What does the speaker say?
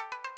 え?